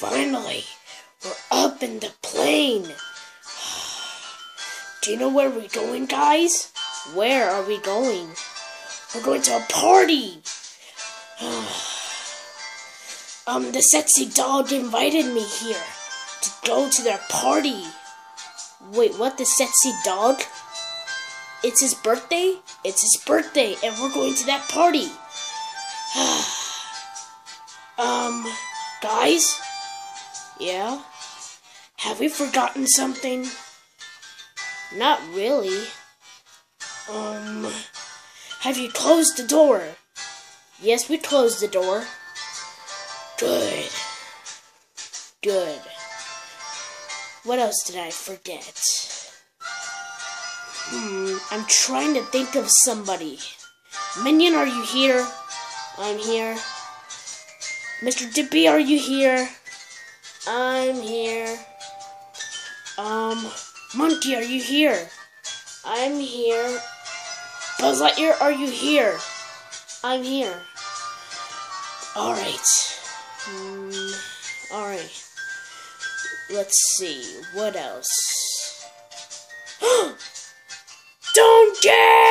Finally, we're up in the plane. Do you know where we're going, guys? Where are we going? We're going to a party. um, the sexy dog invited me here to go to their party. Wait, what? The sexy dog? It's his birthday? It's his birthday, and we're going to that party. um, guys? Yeah? Have we forgotten something? Not really. Um, have you closed the door? Yes, we closed the door. Good. Good. What else did I forget? Hmm, I'm trying to think of somebody. Minion, are you here? I'm here. Mr. Dippy, are you here? I'm here. Um, Monkey, are you here? I'm here. Buzz Lightyear, are you here? I'm here. Alright. Mm, Alright. Let's see. What else? Donkey!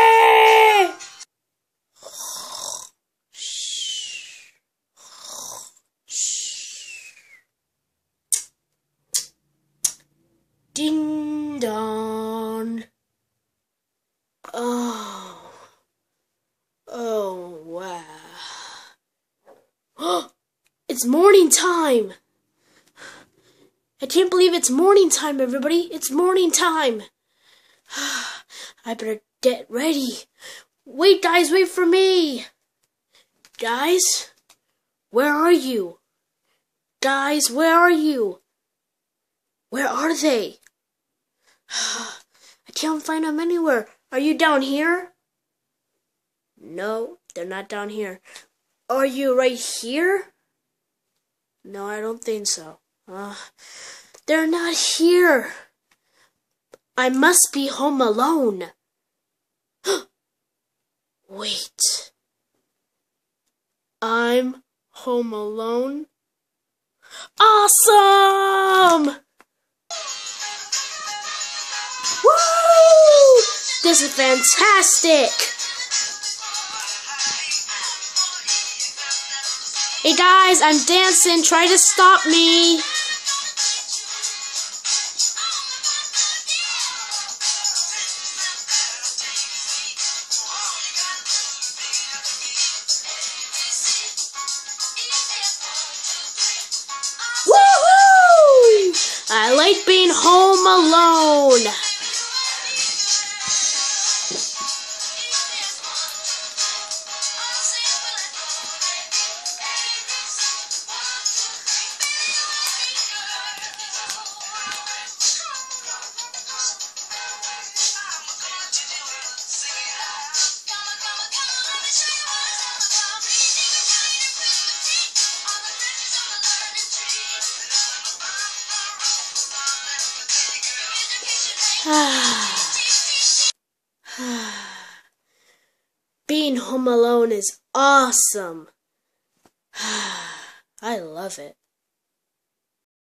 Ding dong. Oh. Oh, wow. Oh, it's morning time. I can't believe it's morning time, everybody. It's morning time. I better get ready. Wait, guys, wait for me. Guys, where are you? Guys, where are you? Where are they? I can't find them anywhere. Are you down here? No, they're not down here. Are you right here? No, I don't think so. Uh, they're not here. I must be home alone. Wait. I'm home alone? Awesome! This is fantastic! Hey guys, I'm dancing. Try to stop me. I like being home alone. Being home alone is awesome. I love it.